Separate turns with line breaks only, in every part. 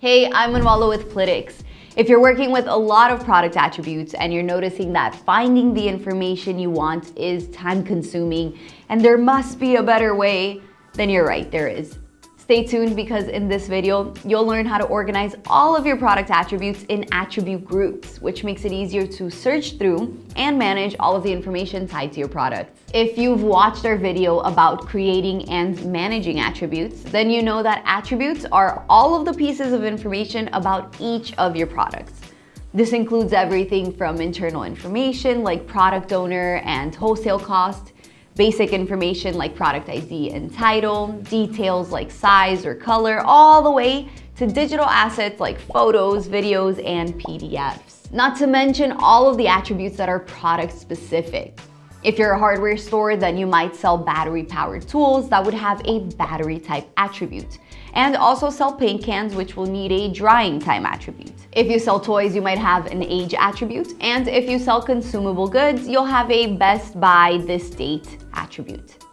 Hey, I'm Manuela with Plytix. If you're working with a lot of product attributes and you're noticing that finding the information you want is time consuming and there must be a better way, then you're right, there is. Stay tuned because in this video, you'll learn how to organize all of your product attributes in attribute groups, which makes it easier to search through and manage all of the information tied to your products. If you've watched our video about creating and managing attributes, then you know that attributes are all of the pieces of information about each of your products. This includes everything from internal information like product owner and wholesale cost, basic information like product ID and title, details like size or color, all the way to digital assets like photos, videos, and PDFs. Not to mention all of the attributes that are product specific. If you're a hardware store, then you might sell battery powered tools that would have a battery type attribute and also sell paint cans which will need a drying time attribute. If you sell toys, you might have an age attribute and if you sell consumable goods, you'll have a best by this date attribute.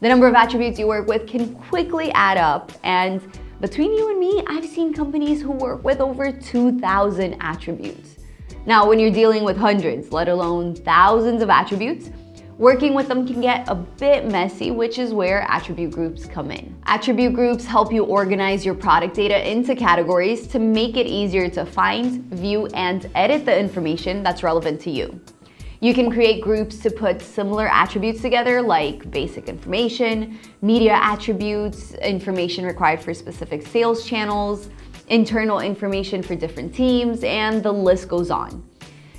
The number of attributes you work with can quickly add up and between you and me, I've seen companies who work with over 2,000 attributes. Now, when you're dealing with hundreds, let alone thousands of attributes, Working with them can get a bit messy, which is where attribute groups come in. Attribute groups help you organize your product data into categories to make it easier to find, view, and edit the information that's relevant to you. You can create groups to put similar attributes together like basic information, media attributes, information required for specific sales channels, internal information for different teams, and the list goes on.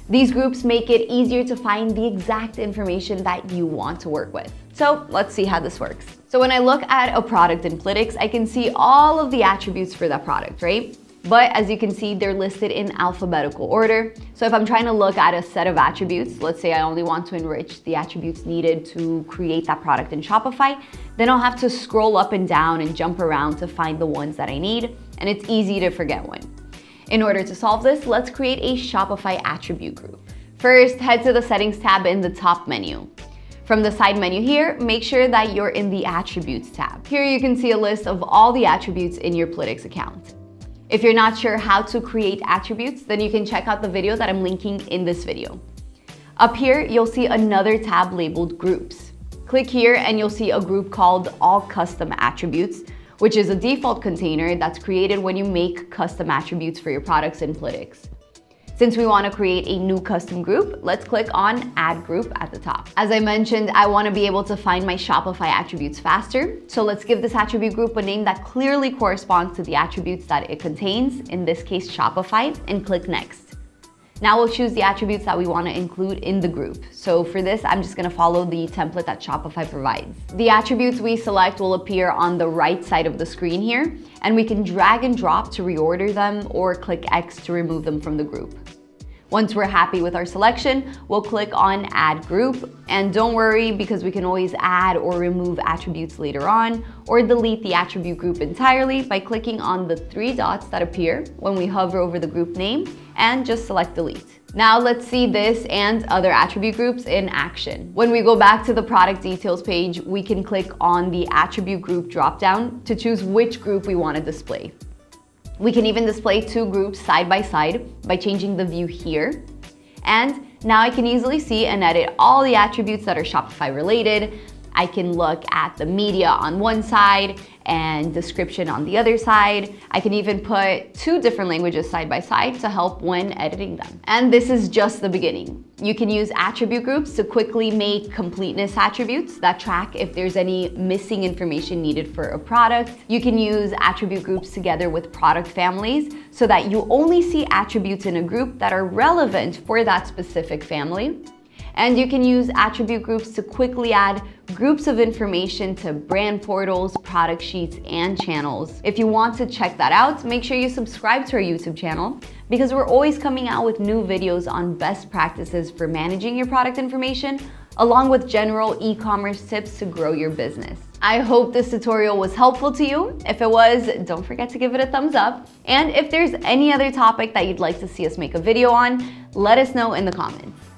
These groups make it easier to find the exact information that you want to work with. So let's see how this works. So when I look at a product in Plytix, I can see all of the attributes for that product, right? But as you can see, they're listed in alphabetical order. So if I'm trying to look at a set of attributes, let's say I only want to enrich the attributes needed to create that product in Shopify, then I'll have to scroll up and down and jump around to find the ones that I need, and it's easy to forget one. In order to solve this, let's create a Shopify attribute group. First, head to the Settings tab in the top menu. From the side menu here, make sure that you're in the Attributes tab. Here you can see a list of all the attributes in your Plytix account. If you're not sure how to create attributes, then you can check out the video that I'm linking in this video. Up here, you'll see another tab labeled Groups. Click here and you'll see a group called All Custom Attributes, which is a default container that's created when you make custom attributes for your products in Plytix. Since we want to create a new custom group, let's click on Add Group at the top. As I mentioned, I want to be able to find my Shopify attributes faster. So let's give this attribute group a name that clearly corresponds to the attributes that it contains, in this case Shopify, and click Next. Now we'll choose the attributes that we want to include in the group. So for this, I'm just going to follow the template that Shopify provides. The attributes we select will appear on the right side of the screen here, and we can drag and drop to reorder them or click X to remove them from the group. Once we're happy with our selection, we'll click on Add Group. And don't worry because we can always add or remove attributes later on or delete the attribute group entirely by clicking on the three dots that appear when we hover over the group name and just select Delete. Now let's see this and other attribute groups in action. When we go back to the product details page, we can click on the attribute group dropdown to choose which group we want to display. We can even display two groups side by side by changing the view here. And now I can easily see and edit all the attributes that are Shopify related. I can look at the media on one side and description on the other side. I can even put two different languages side by side to help when editing them. And this is just the beginning. You can use attribute groups to quickly make completeness attributes that track if there's any missing information needed for a product. You can use attribute groups together with product families so that you only see attributes in a group that are relevant for that specific family. And you can use attribute groups to quickly add groups of information to brand portals, product sheets, and channels. If you want to check that out, make sure you subscribe to our YouTube channel because we're always coming out with new videos on best practices for managing your product information, along with general e-commerce tips to grow your business. I hope this tutorial was helpful to you. If it was, don't forget to give it a thumbs up. And if there's any other topic that you'd like to see us make a video on, let us know in the comments.